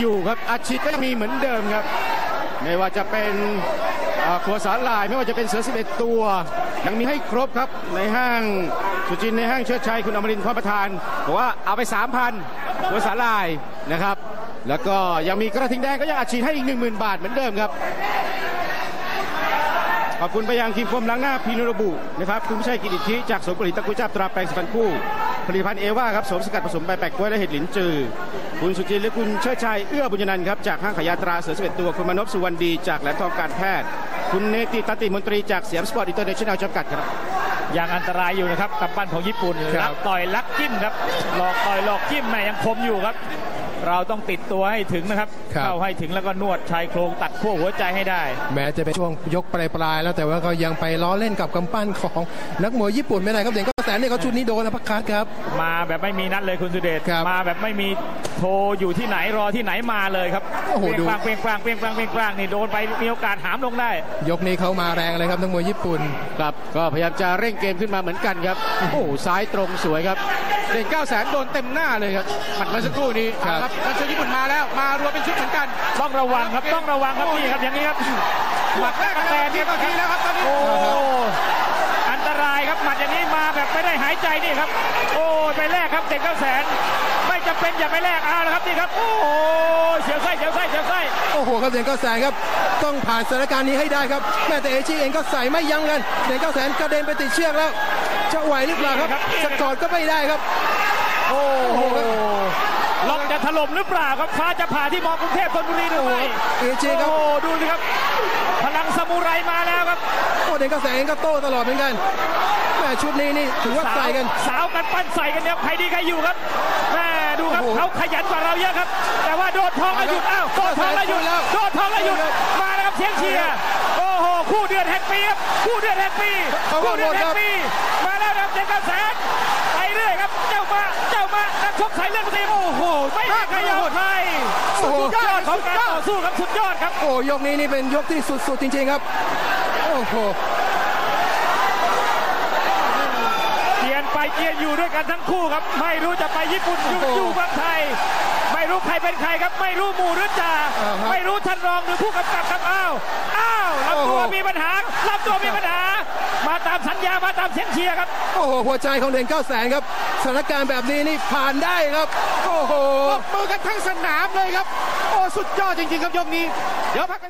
อยู่ครับอาชีพก็ยังมีเหมือนเดิมครับ ไม่ว่าจะเป็นครัวสาลายไม่ว่าจะเป็นเสือ 11 ตัว ยังมีให้ครบครับในห้างสุจินในห้างเชิดชัยคุณอมรินทร์พรประธานบอกว่าเอาไป 3,000ครัวสาลายนะครับ แล้วก็ยังมีกระทิงแดงก็ยังอัดฉีดให้อีก 10,000 บาทเหมือนเดิมครับ ขอบคุณไปยังทีมโฟมล้างหน้าพีนระบุนะครับคุณผู้ชัยกิติธิจากสวนผลิตตะกุยจับตราแปลงสปันคู่ผลิตภัณฑ์เอว่าครับสวมสกัดผสมใบแปลกกล้วยและเห็ดหลินจือ คุณสุจินและคุณเชิดชัยเอื้อบุญยนันท์ครับจากห้างขายยาตราเสือสเวตตัวคุณมนพสุวรรณดีจากแหลมทองการแพทย์ คุณเนติตติมนตรีจากเสียมสปอร์ตอินเตอร์เนชั่นแนลจำกัดครับยังอันตรายอยู่นะครับกับปั้นของญี่ปุ่นครับลักต่อยลักจิ้มครับหลอกต่อยหลอกจิ้มแม่ยังคมอยู่ครับ เราต้องติดตัวให้ถึงนะครับครับ เข้าให้ถึงแล้วก็นวดชายโครงตัดขั้วหัวใจให้ได้ แม้จะเป็นช่วงยกปลายๆแล้วแต่ว่าก็ยังไปล้อเล่นกับกำปั้นของนักมวยญี่ปุ่นไม่ได้ครับเด่นก็ แสนเนี่ยเขาชุดนี้โดนนะพักคัดครับ มาแบบไม่มีนัดเลยคุณสุเดชครับมาแบบไม่มีโทรอยู่ที่ไหนรอที่ไหนมาเลยครับโอ้โหเปรียดูงปางเปรียงปางเปรียงปางเปรียงปางนี่โดนไปมีโอกาสหามลงได้ ยกนี้เขามาแรงเลยครับนักมวยญี่ปุ่นครับก็พยายามจะเร่งเกมขึ้นมาเหมือนกันครับโอ้โหซ้ายตรงสวยครับเด่นเก้าแสนโดนเต็มหน้าเลยครับหมัดเมื่อสักครู่นี้ครับเอาครับนักชกญี่ปุ่นมาแล้ว มารวมเป็นชุดเหมือนกัน ต้องระวังครับต้องระวังครับนี่ครับอย่างนี้ครับหมัดแรกกระแตแตนนทีนี่ต่อทีแล้วครับตอนนี้โอ้อันตรายครับหมัด ใจนี่ครับ โอ้ยไปแลกครับเด็กเก้าแสน ไม่จำเป็นอย่าไปแลกเอาละครับนี่ครับ โอ้ยเสียวไส้เสียวไส้เสียวไส้โอ้โหครับเด่นก็แสนครับ ต้องผ่านสถานการณ์นี้ให้ได้ครับ แม้แต่เอชีเองก็ใส่ไม่ยั้งกันเด่นก็แสนกระเด็นไปติดเชือกแล้ว จะไหวหรือเปล่าครับสกอดก็ไม่ได้ครับโอ้โหโอ้โหล็อกจะถล่มหรือเปล่าครับฟ้าจะผ่าที่มองกรุงเทพธนบุรีหรือไม่เอเจครับโอ้ดูสิครับ พลังซามูไรมาแล้วครับโอ้เด่นก็แสนเองก็โต้ตลอดเหมือนกันแม่ ชุดนี้นี่ถือว่าใส่กัน สาวกันปั้นใส่กันเนี่ยใครดีใครอยู่ครับแม่ดูครับโอ้โหเขาขยันกว่าเราเยอะครับ แต่ว่าโดนทองแล้วหยุดอ้าวโดนทองแล้วหยุดแล้วโดนทองแล้วหยุดมาแล้วครับเสียงเชียร์โอ้โหคู่เดือดแห่งปีครับคู่เดือดแห่งปีคู่เดือดแห่งปีมาแล้วนะครับเจ็ดกระแสนไปเรื่อยครับเจ้ามาเจ้ามานักชกสายเลือดตีโอ้โหไม่มีใครยอมใครโอ้โหสุดยอดของการต่อสู้ครับสุดยอดครับโอ้ยกนี้นี่เป็นยกที่สุดๆจริงๆครับโอ้โห เกียนไปเกียนอยู่ด้วยกันทั้งคู่ครับ ไม่รู้จะไปญี่ปุ่นอยู่โอ้โหอยู่เมืองไทย ไม่รู้ใครเป็นใครครับ ไม่รู้หมู่หรือจ่าอ่าฮะไม่รู้ท่านรองหรือผู้กำกับครับอ้าวอ้าวลำตัวโอ้โหมีปัญหาลำตัวมีปัญหา มาตามสัญญามาตามเสียงเชียร์ครับโอ้โหหัวใจของเด่นเก้าแสนครับสถานการณ์แบบนี้นี่ผ่านได้ครับโอ้โหปรบมือกันทั้งสนามเลยครับ โอ้สุดยอดจริงๆครับยกนี้เดี๋ยวพักกัน